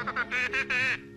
ヘヘヘヘ!